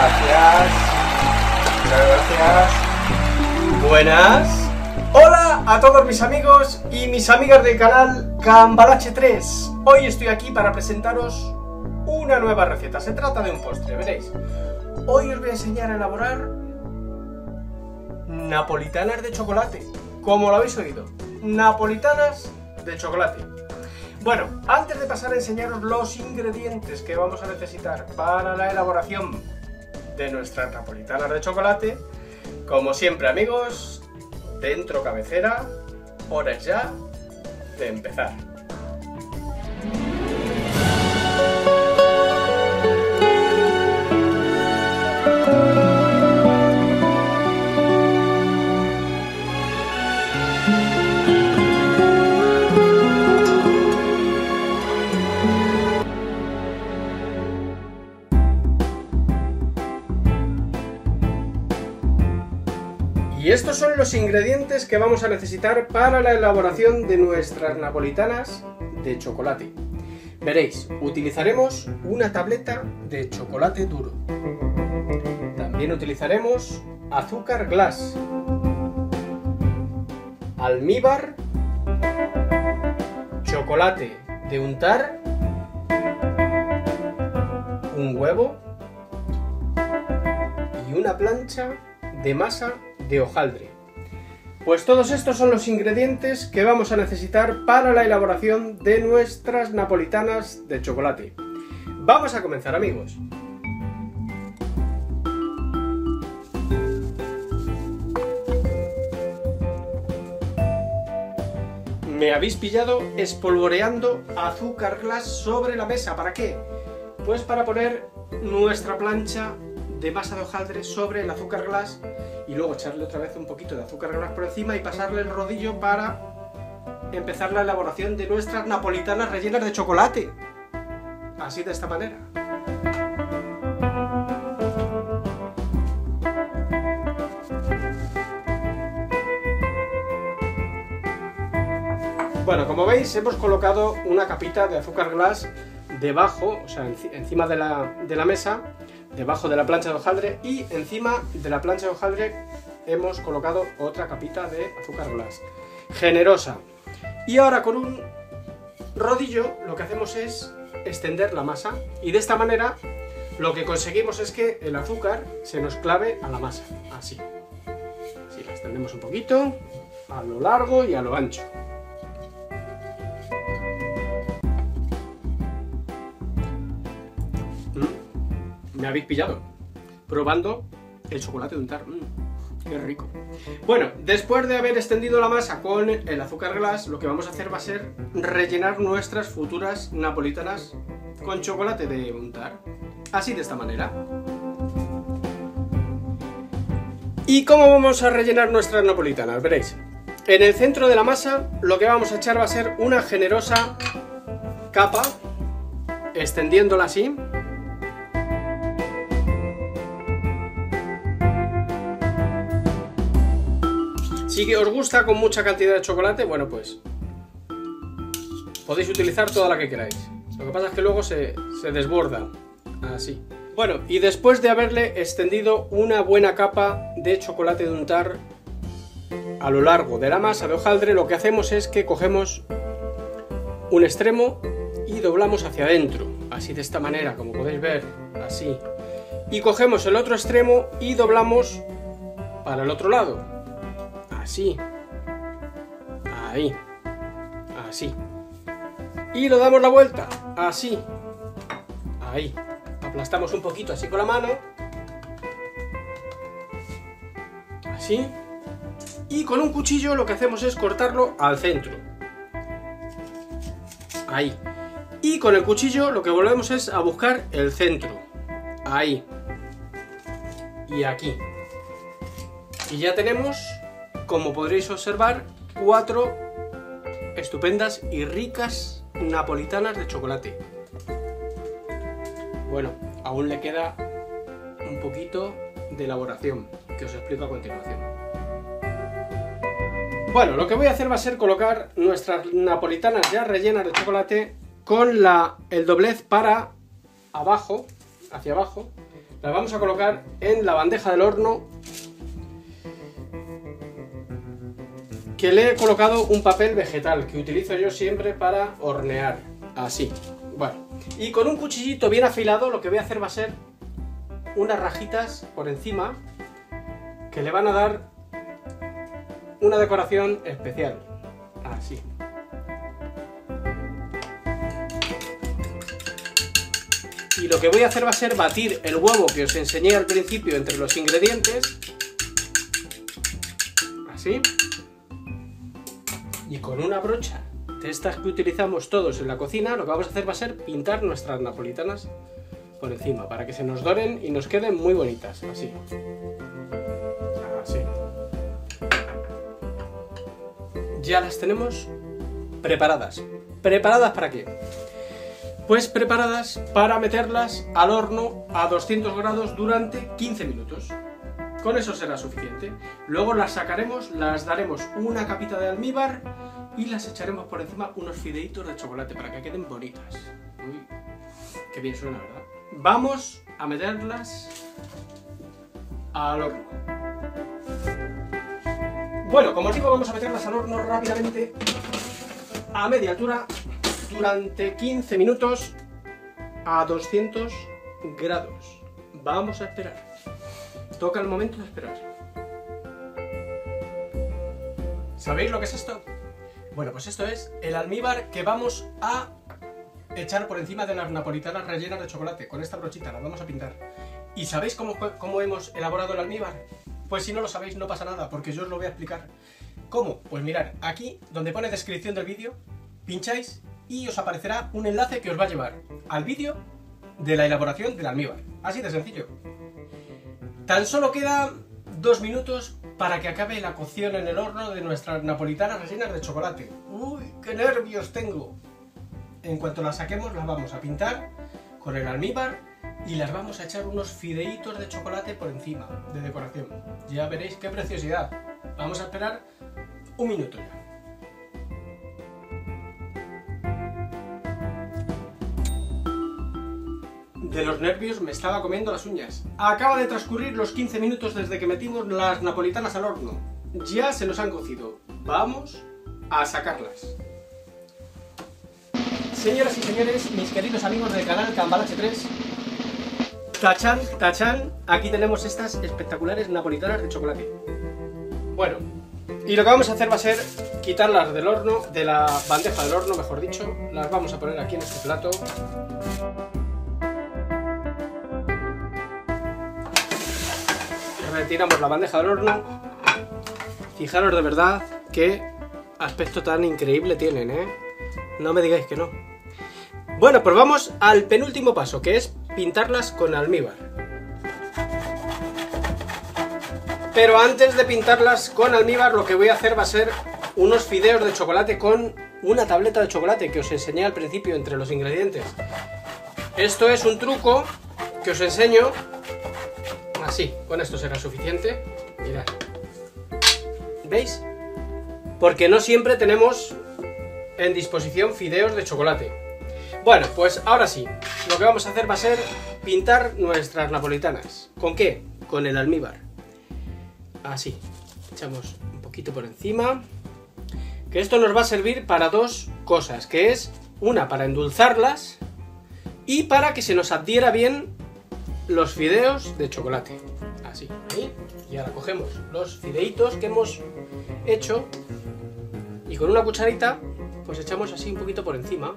Gracias. Gracias. Buenas. Hola a todos mis amigos y mis amigas del canal Cambalache 3. Hoy estoy aquí para presentaros una nueva receta. Se trata de un postre, veréis. Hoy os voy a enseñar a elaborar napolitanas de chocolate. Como lo habéis oído, napolitanas de chocolate. Bueno, antes de pasar a enseñaros los ingredientes que vamos a necesitar para la elaboración de nuestras napolitanas de chocolate, como siempre amigos, dentro cabecera, hora ya de empezar. Y estos son los ingredientes que vamos a necesitar para la elaboración de nuestras napolitanas de chocolate. Veréis, utilizaremos una tableta de chocolate duro. También utilizaremos azúcar glass, almíbar, chocolate de untar, un huevo y una plancha de masa de hojaldre. Pues todos estos son los ingredientes que vamos a necesitar para la elaboración de nuestras napolitanas de chocolate. Vamos a comenzar amigos. Me habéis pillado espolvoreando azúcar glass sobre la mesa. ¿Para qué? Pues para poner nuestra plancha de masa de hojaldre sobre el azúcar glass y luego echarle otra vez un poquito de azúcar glass por encima y pasarle el rodillo para empezar la elaboración de nuestras napolitanas rellenas de chocolate. Así de esta manera. Bueno, como veis hemos colocado una capita de azúcar glass debajo, o sea, encima de la, de la mesa debajo de la plancha de hojaldre y encima de la plancha de hojaldre hemos colocado otra capita de azúcar glass. Generosa. Y ahora con un rodillo lo que hacemos es extender la masa y de esta manera lo que conseguimos es que el azúcar se nos clave a la masa. Así. Así la extendemos un poquito a lo largo y a lo ancho. Habéis pillado probando el chocolate de untar. Mm, qué rico. Bueno, después de haber extendido la masa con el azúcar glass, lo que vamos a hacer va a ser rellenar nuestras futuras napolitanas con chocolate de untar. Así de esta manera. ¿Y cómo vamos a rellenar nuestras napolitanas? Veréis. En el centro de la masa lo que vamos a echar va a ser una generosa capa, extendiéndola así, Si os gusta con mucha cantidad de chocolate, bueno pues podéis utilizar toda la que queráis. Lo que pasa es que luego se, desborda, así. Bueno, y después de haberle extendido una buena capa de chocolate de untar a lo largo de la masa de hojaldre, lo que hacemos es que cogemos un extremo y doblamos hacia adentro, así de esta manera, como podéis ver, así. Y cogemos el otro extremo y doblamos para el otro lado, Así. Ahí. Así. Y lo damos la vuelta. Así. Ahí. Aplastamos un poquito así con la mano. Así. Y con un cuchillo lo que hacemos es cortarlo al centro. Ahí. Y con el cuchillo lo que volvemos es a buscar el centro. Ahí. Y aquí. Y ya tenemos como podréis observar, cuatro estupendas y ricas napolitanas de chocolate. Bueno, aún le queda un poquito de elaboración, que os explico a continuación. Bueno, lo que voy a hacer va a ser colocar nuestras napolitanas ya rellenas de chocolate con el doblez para abajo, hacia abajo, las vamos a colocar en la bandeja del horno que le he colocado un papel vegetal que utilizo yo siempre para hornear, así. Bueno, y con un cuchillito bien afilado lo que voy a hacer va a ser unas rajitas por encima que le van a dar una decoración especial, así. Y lo que voy a hacer va a ser batir el huevo que os enseñé al principio entre los ingredientes, así con una brocha de estas que utilizamos todos en la cocina, lo que vamos a hacer va a ser pintar nuestras napolitanas por encima, para que se nos doren y nos queden muy bonitas, así. Así. Ya las tenemos preparadas. ¿Preparadas para qué? Pues preparadas para meterlas al horno a 200 grados durante 15 minutos. Con eso será suficiente. Luego las sacaremos, las daremos una capita de almíbar y las echaremos por encima unos fideitos de chocolate para que queden bonitas. Uy, qué bien suena, ¿verdad? Vamos a meterlas al horno. Bueno, como os digo, vamos a meterlas al horno rápidamente a media altura durante 15 minutos a 200 grados. Vamos a esperar. Toca el momento de esperar. ¿Sabéis lo que es esto? Bueno, pues esto es el almíbar que vamos a echar por encima de las napolitanas rellenas de chocolate. Con esta brochita las vamos a pintar. ¿Y sabéis cómo, cómo hemos elaborado el almíbar? Pues si no lo sabéis no pasa nada, porque yo os lo voy a explicar. ¿Cómo? Pues mirad, aquí donde pone descripción del vídeo, pincháis y os aparecerá un enlace que os va a llevar al vídeo de la elaboración del almíbar. Así de sencillo. Tan solo quedan dos minutos para que acabe la cocción en el horno de nuestras napolitanas rellenas de chocolate. ¡Uy, qué nervios tengo! En cuanto las saquemos las vamos a pintar con el almíbar y las vamos a echar unos fideitos de chocolate por encima de decoración. Ya veréis qué preciosidad. Vamos a esperar un minuto ya. De los nervios me estaba comiendo las uñas. Acaba de transcurrir los 15 minutos desde que metimos las napolitanas al horno. Ya se nos han cocido. Vamos a sacarlas. Señoras y señores, mis queridos amigos del canal Cambalache 3, tachan, tachan, aquí tenemos estas espectaculares napolitanas de chocolate. Bueno, y lo que vamos a hacer va a ser quitarlas del horno, de la bandeja del horno, mejor dicho. Las vamos a poner aquí en este plato. Retiramos la bandeja del horno. Fijaros de verdad qué aspecto tan increíble tienen, ¿eh? No me digáis que no. Bueno, pues vamos al penúltimo paso, que es pintarlas con almíbar. Pero antes de pintarlas con almíbar, lo que voy a hacer va a ser unos fideos de chocolate con una tableta de chocolate que os enseñé al principio entre los ingredientes. Esto es un truco que os enseño Así, con esto será suficiente. Mirad. ¿Veis? Porque no siempre tenemos en disposición fideos de chocolate. Bueno, pues ahora sí, lo que vamos a hacer va a ser pintar nuestras napolitanas. ¿Con qué? Con el almíbar. Así, echamos un poquito por encima. Que esto nos va a servir para dos cosas, que es una para endulzarlas y para que se nos adhiera bien los fideos de chocolate. Así, ahí. Y ahora cogemos los fideitos que hemos hecho y con una cucharita pues echamos así un poquito por encima.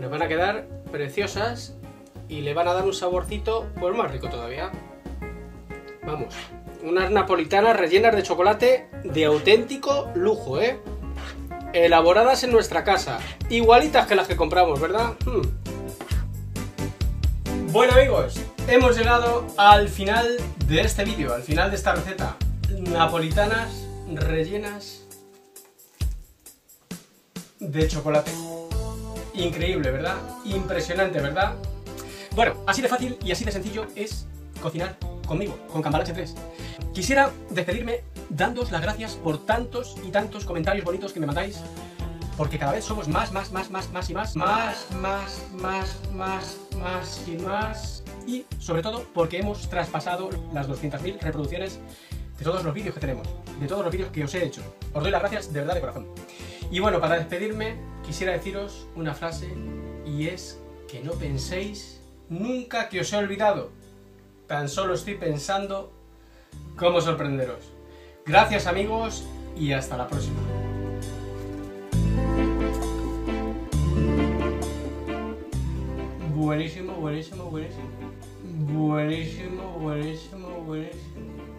Nos van a quedar preciosas y le van a dar un saborcito pues más rico todavía. Vamos, unas napolitanas rellenas de chocolate de auténtico lujo, ¿eh? Elaboradas en nuestra casa, igualitas que las que compramos, ¿verdad? Hmm. Bueno amigos, hemos llegado al final de este vídeo, al final de esta receta. Napolitanas rellenas de chocolate. Increíble, ¿verdad? Impresionante, ¿verdad? Bueno, así de fácil y así de sencillo es cocinar conmigo, con Cambalache 3. Quisiera despedirme dándos las gracias por tantos y tantos comentarios bonitos que me mandáis porque cada vez somos más, más, más, más, más y más, más, más, más, más, más y más. Y sobre todo porque hemos traspasado las 200.000 reproducciones de todos los vídeos que tenemos, de todos los vídeos que os he hecho. Os doy las gracias de verdad de corazón. Y bueno, para despedirme, quisiera deciros una frase y es que no penséis nunca que os he olvidado. Tan solo estoy pensando cómo sorprenderos. Gracias amigos y hasta la próxima. Buenísimo, buenísimo, buenísimo. Buenísimo, buenísimo, buenísimo.